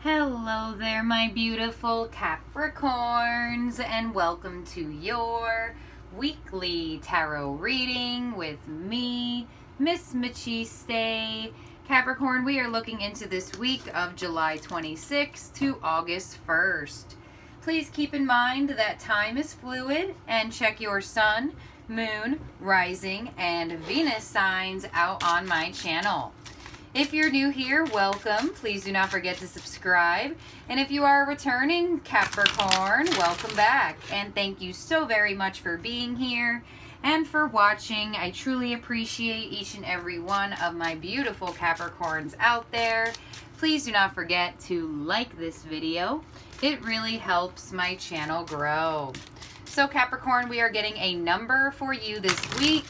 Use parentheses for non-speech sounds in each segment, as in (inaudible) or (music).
Hello there, my beautiful Capricorns, and welcome to your weekly tarot reading with me, Miss Machiste. Capricorn, we are looking into this week of July 26th to August 1st. Please keep in mind that time is fluid and check your sun, moon, rising, and Venus signs out on my channel. If you're new here, welcome. Please do not forget to subscribe. And if you are returning Capricorn, welcome back. And thank you so very much for being here and for watching. I truly appreciate each and every one of my beautiful Capricorns out there. Please do not forget to like this video. It really helps my channel grow. So Capricorn, we are getting a number for you this week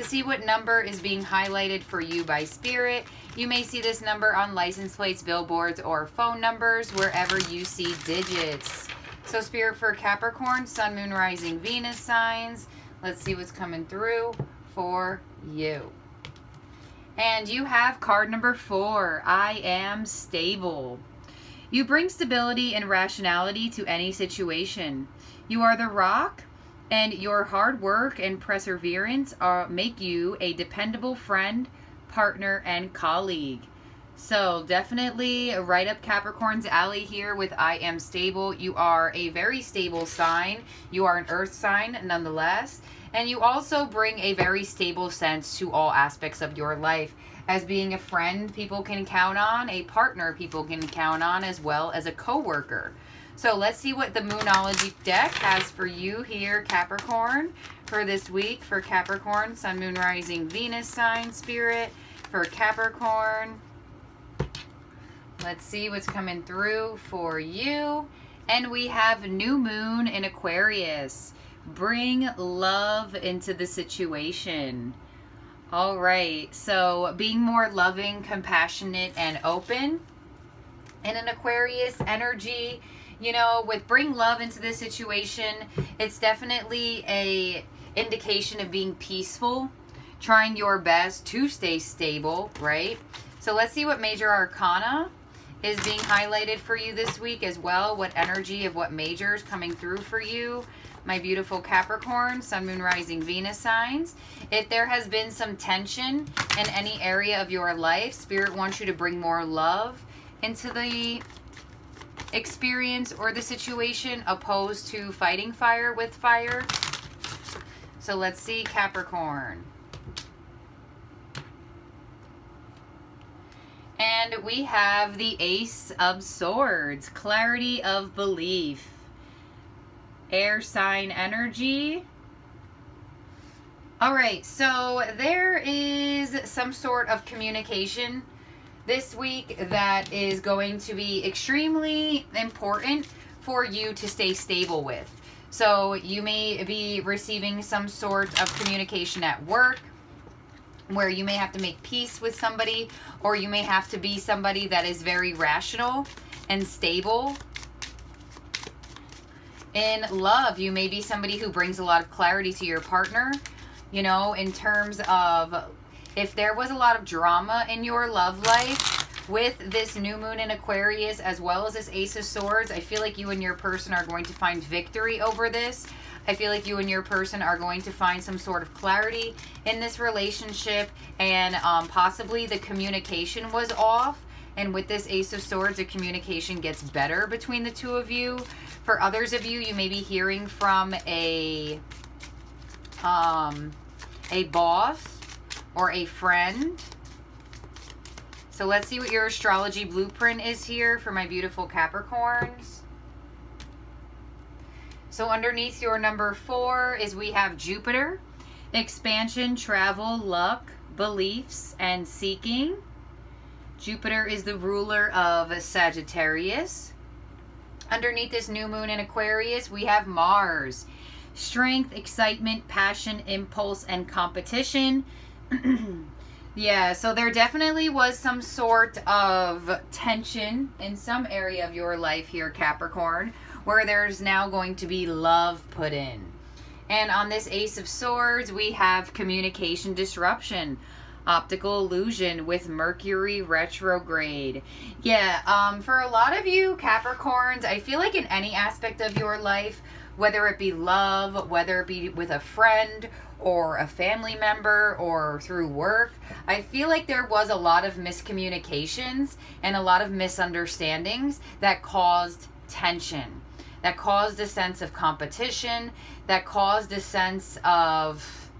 to see what number is being highlighted for you by Spirit. You may see this number on license plates, billboards, or phone numbers, wherever you see digits. So Spirit for Capricorn, Sun, Moon, Rising, Venus signs. Let's see what's coming through for you. And you have card number four, I am stable. You bring stability and rationality to any situation. You are the rock and your hard work and perseverance are, make you a dependable friend, partner, and colleague. So definitely right up Capricorn's alley here with I am stable. You are a very stable sign. You are an earth sign nonetheless. And you also bring a very stable sense to all aspects of your life. As being a friend people can count on, a partner people can count on, as well as a co-worker. So let's see what the Moonology deck has for you here, Capricorn, for this week for Capricorn, Sun, Moon, Rising, Venus sign spirit for Capricorn. Let's see what's coming through for you. And we have New Moon in Aquarius. Bring love into the situation. All right, so being more loving, compassionate, and open. In an Aquarius energy, you know, with bring love into this situation, it's definitely a indication of being peaceful, trying your best to stay stable, right? So let's see what major arcana is being highlighted for you this week as well. What energy of what majors coming through for you. My beautiful Capricorn, Sun, Moon, Rising, Venus signs. If there has been some tension in any area of your life, Spirit wants you to bring more love into the experience or the situation opposed to fighting fire with fire. So let's see Capricorn. And we have the Ace of Swords, clarity of belief, air sign energy. All right, so there is some sort of communication this week that is going to be extremely important for you to stay stable with. So you may be receiving some sort of communication at work where you may have to make peace with somebody or you may have to be somebody that is very rational and stable. In love, you may be somebody who brings a lot of clarity to your partner, you know, in terms of if there was a lot of drama in your love life with this new moon in Aquarius as well as this Ace of Swords, I feel like you and your person are going to find victory over this. I feel like you and your person are going to find some sort of clarity in this relationship and um, possibly the communication was off. And with this Ace of Swords, the communication gets better between the two of you. For others of you, you may be hearing from a, um, a boss or a friend. So let's see what your astrology blueprint is here for my beautiful Capricorns. So underneath your number four is we have Jupiter, expansion, travel, luck, beliefs, and seeking. Jupiter is the ruler of Sagittarius. Underneath this new moon in Aquarius, we have Mars. Strength, excitement, passion, impulse, and competition. (clears throat) yeah, so there definitely was some sort of tension in some area of your life here, Capricorn, where there's now going to be love put in. And on this Ace of Swords, we have communication disruption. optical illusion with Mercury retrograde. Yeah, um, for a lot of you Capricorns, I feel like in any aspect of your life, whether it be love, whether it be with a friend or a family member or through work, I feel like there was a lot of miscommunications and a lot of misunderstandings that caused tension, that caused a sense of competition, that caused a sense of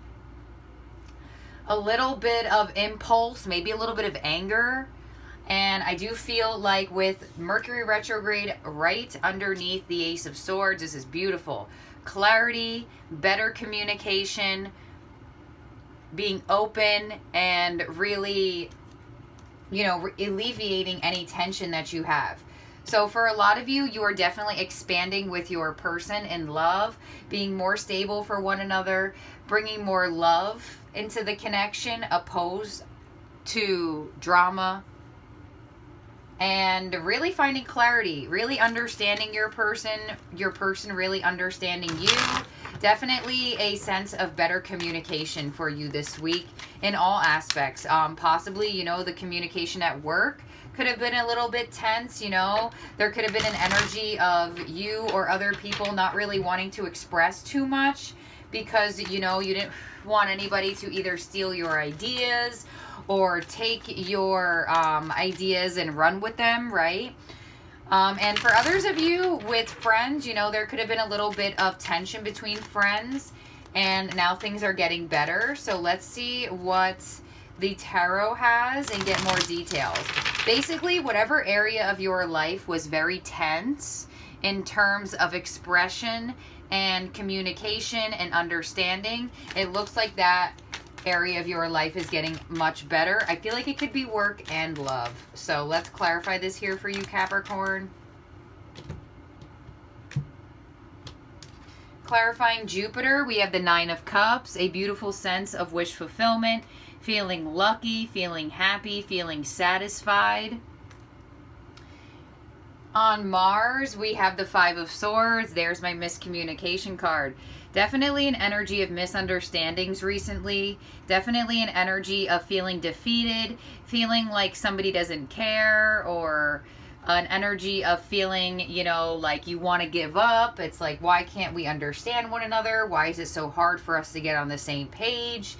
a little bit of impulse, maybe a little bit of anger. And I do feel like with Mercury retrograde right underneath the Ace of Swords, this is beautiful clarity, better communication, being open, and really, you know, alleviating any tension that you have. So, for a lot of you, you are definitely expanding with your person in love, being more stable for one another, bringing more love into the connection, opposed to drama, and really finding clarity, really understanding your person, your person really understanding you. Definitely a sense of better communication for you this week in all aspects. Um, possibly, you know, the communication at work could have been a little bit tense, you know. There could have been an energy of you or other people not really wanting to express too much because, you know, you didn't want anybody to either steal your ideas or take your um, ideas and run with them, right? Um, and for others of you with friends, you know, there could have been a little bit of tension between friends and now things are getting better. So let's see what the tarot has and get more details. Basically, whatever area of your life was very tense in terms of expression and communication and understanding, it looks like that area of your life is getting much better. I feel like it could be work and love. So let's clarify this here for you, Capricorn. Clarifying Jupiter, we have the Nine of Cups, a beautiful sense of wish fulfillment, feeling lucky, feeling happy, feeling satisfied. On Mars, we have the Five of Swords. There's my miscommunication card. Definitely an energy of misunderstandings recently. Definitely an energy of feeling defeated, feeling like somebody doesn't care, or an energy of feeling, you know, like you want to give up. It's like, why can't we understand one another? Why is it so hard for us to get on the same page?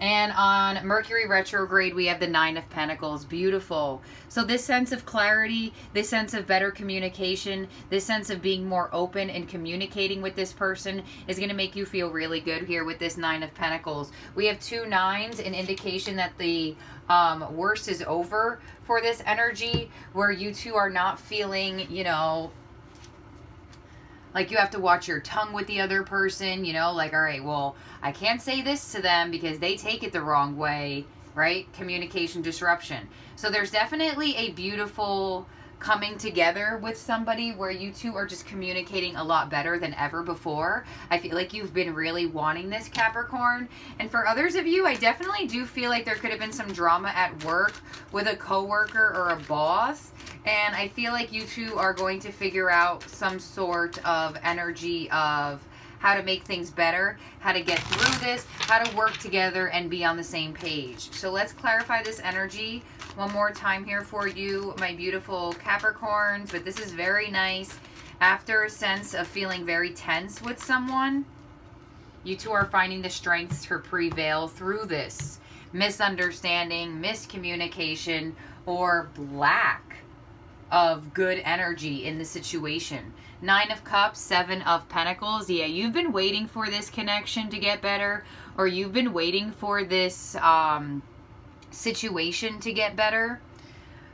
And on Mercury retrograde, we have the Nine of Pentacles. Beautiful. So this sense of clarity, this sense of better communication, this sense of being more open and communicating with this person is going to make you feel really good here with this Nine of Pentacles. We have two nines, an indication that the um, worst is over for this energy, where you two are not feeling, you know, like you have to watch your tongue with the other person, you know, like, all right, well, I can't say this to them because they take it the wrong way, right? Communication disruption. So there's definitely a beautiful coming together with somebody where you two are just communicating a lot better than ever before. I feel like you've been really wanting this Capricorn. And for others of you, I definitely do feel like there could have been some drama at work with a coworker or a boss. And I feel like you two are going to figure out some sort of energy of how to make things better, how to get through this, how to work together and be on the same page. So let's clarify this energy one more time here for you, my beautiful Capricorns. But this is very nice. After a sense of feeling very tense with someone, you two are finding the strength to prevail through this misunderstanding, miscommunication, or lack of good energy in the situation. Nine of Cups, Seven of Pentacles. Yeah, you've been waiting for this connection to get better, or you've been waiting for this um, situation to get better.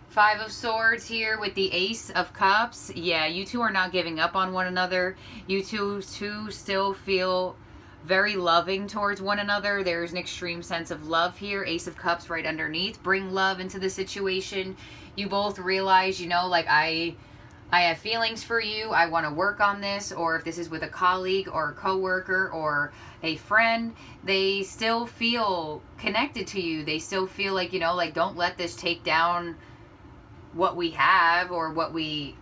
Five of Swords here with the Ace of Cups. Yeah, you two are not giving up on one another. You two, two still feel very loving towards one another. There's an extreme sense of love here. Ace of Cups right underneath. Bring love into the situation. You both realize, you know, like I... I have feelings for you. I want to work on this. Or if this is with a colleague or a coworker or a friend, they still feel connected to you. They still feel like, you know, like don't let this take down what we have or what we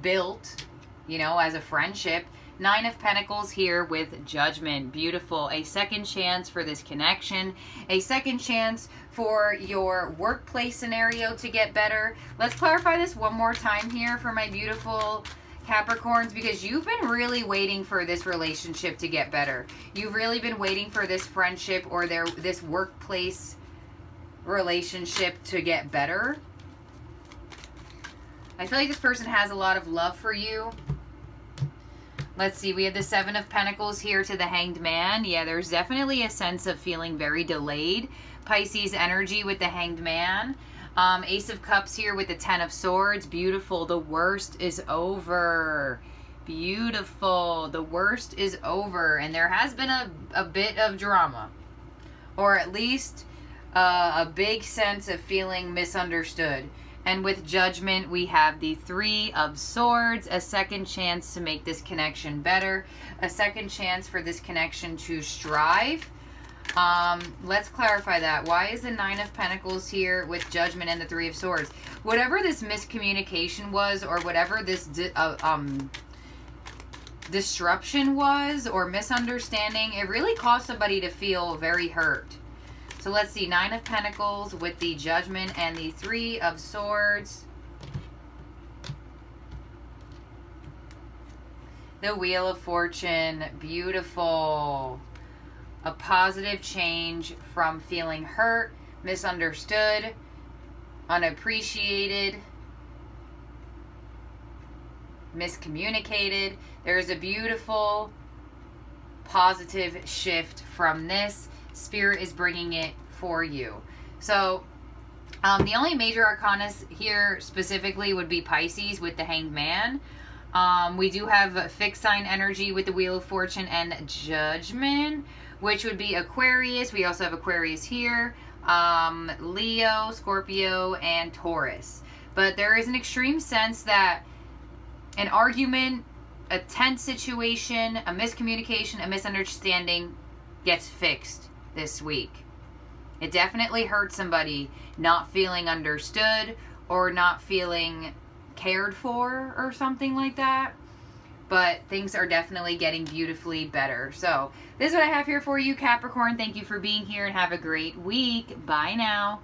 built, you know, as a friendship Nine of Pentacles here with Judgment. Beautiful. A second chance for this connection. A second chance for your workplace scenario to get better. Let's clarify this one more time here for my beautiful Capricorns because you've been really waiting for this relationship to get better. You've really been waiting for this friendship or their this workplace relationship to get better. I feel like this person has a lot of love for you. Let's see, we have the Seven of Pentacles here to the Hanged Man. Yeah, there's definitely a sense of feeling very delayed. Pisces energy with the Hanged Man. Um, Ace of Cups here with the Ten of Swords. Beautiful. The worst is over. Beautiful. The worst is over. And there has been a, a bit of drama. Or at least uh, a big sense of feeling misunderstood. And with judgment, we have the Three of Swords, a second chance to make this connection better, a second chance for this connection to strive. Um, let's clarify that. Why is the Nine of Pentacles here with Judgment and the Three of Swords? Whatever this miscommunication was, or whatever this uh, um, disruption was, or misunderstanding, it really caused somebody to feel very hurt. So let's see, Nine of Pentacles with the Judgment and the Three of Swords. The Wheel of Fortune, beautiful. A positive change from feeling hurt, misunderstood, unappreciated, miscommunicated. There's a beautiful positive shift from this Spirit is bringing it for you. So, um, the only major arcanas here specifically would be Pisces with the Hanged Man. Um, we do have fixed sign energy with the Wheel of Fortune and Judgment, which would be Aquarius. We also have Aquarius here, um, Leo, Scorpio, and Taurus. But there is an extreme sense that an argument, a tense situation, a miscommunication, a misunderstanding gets fixed this week. It definitely hurt somebody not feeling understood or not feeling cared for or something like that. But things are definitely getting beautifully better. So, this is what I have here for you, Capricorn. Thank you for being here and have a great week. Bye now.